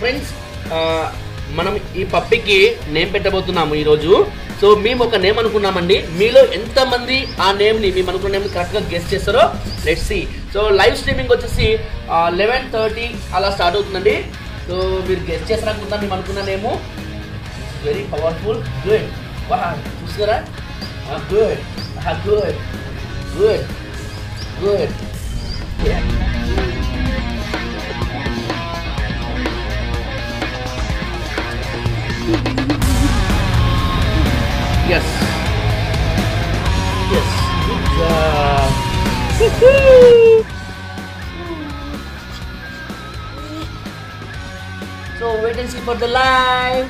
Friends మనం ఈ పప్పికి name పెట్టబోతున్నాము ఈరోజు. సో మేము ఒక నేమ్ అనుకున్నామండి. మీలో ఎంతమంది ఆ నేమ్ని మేము అనుకున్న నేమ్ కరెక్ట్గా గెస్ట్ చేస్తారో let see so live streaming వచ్చేసి లెవెన్ థర్టీ అలా స్టార్ట్ అవుతుందండి. సో మీరు గెస్ట్ చేస్తారనుకుంటా మేము అనుకున్న name. Very powerful good Wow, you see that? I'm good. I'm good. Good. Good. Yeah. Yes. Yes. Good job. Woohoo! So wait and see for the live.